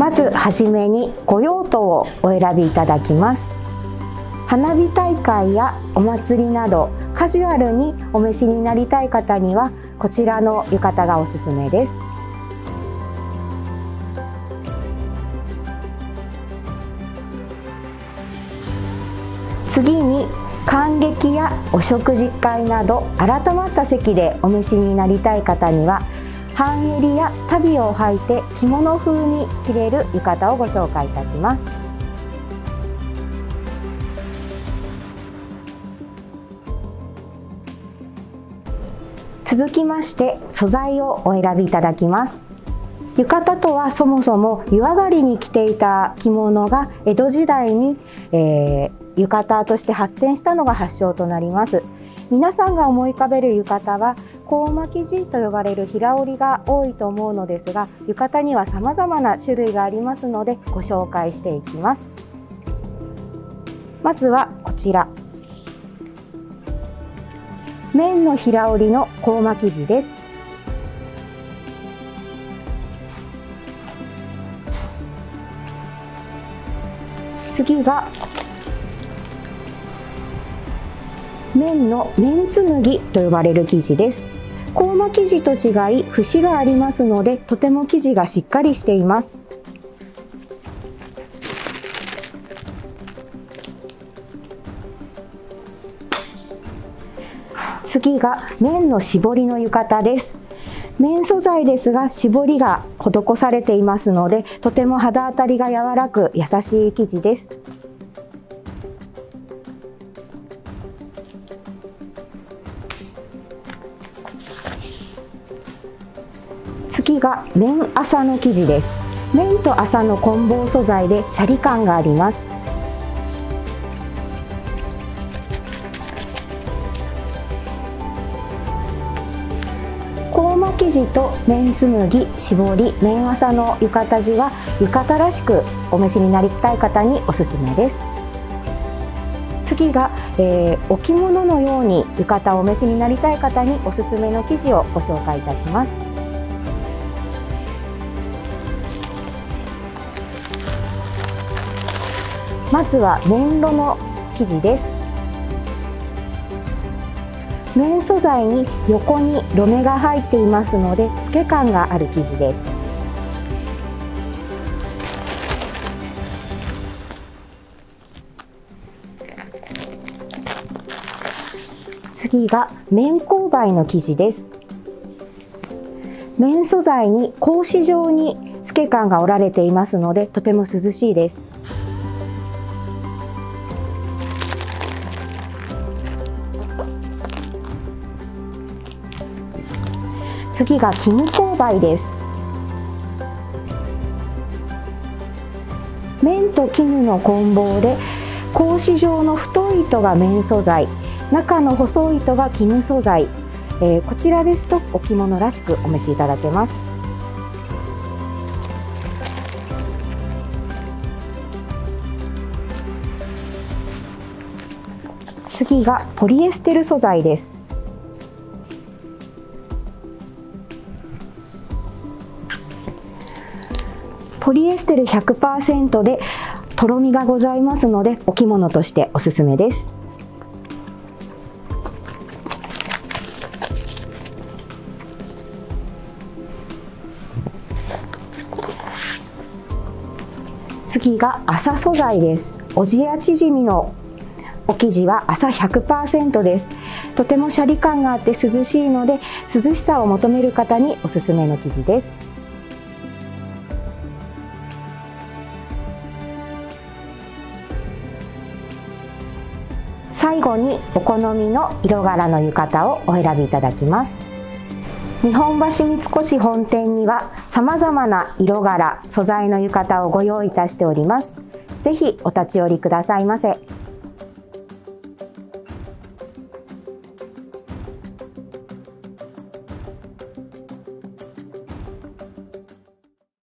まずはじめにご用途をお選びいただきます。花火大会やお祭りなどカジュアルにお召しになりたい方にはこちらの浴衣がおすすめです。次に感激やお食事会など改まった席でお召しになりたい方には半襟や足袋を履いて着物風に着れる浴衣をご紹介いたします。続きまして素材をお選びいただきます。浴衣とはそもそも湯上がりに着ていた着物が江戸時代に、えー、浴衣として発展したのが発祥となります。皆さんが思い浮かべる浴衣はコ巻き地と呼ばれる平織りが多いと思うのですが浴衣には様々な種類がありますのでご紹介していきます。まずはこちら。綿の平織りのコ巻き地です。次が綿の綿紬と呼ばれる生地です。コーマ生地と違い節がありますのでとても生地がしっかりしています。次が綿の絞りの浴衣です。綿素材ですが絞りが施されていますのでとても肌当たりが柔らく優しい生地です。次が綿麻の生地です。綿と麻の混紡素材でシャリ感があります。コーマ生地と綿紬絞り綿麻の浴衣地は浴衣らしくお召しになりたい方におすすめです。次が、えー、お着物のように浴衣をお召しになりたい方におすすめの生地をご紹介いたします。まずは綿炉の生地です。綿素材に横にロメが入っていますので透け感がある生地です。次が綿勾配の生地です。綿素材に格子状に透け感が織られていますのでとても涼しいです。次が絹勾配です。綿と絹の混紡で格子状の太い糸が綿素材中の細い糸が絹素材、えー、こちらですとお着物らしくお召しいただけます。次がポリエステル素材です。ポリエステル100%でとろみがございますのでお着物としておすすめです。次が麻素材です。おじや縮みのお生地は麻100%です。とてもシャリ感があって涼しいので涼しさを求める方におすすめの生地です。最後にお好みの色柄の浴衣をお選びいただきます。日本橋三越本店には様々な色柄素材の浴衣をご用意いたしております。是非お立ち寄りくださいませ。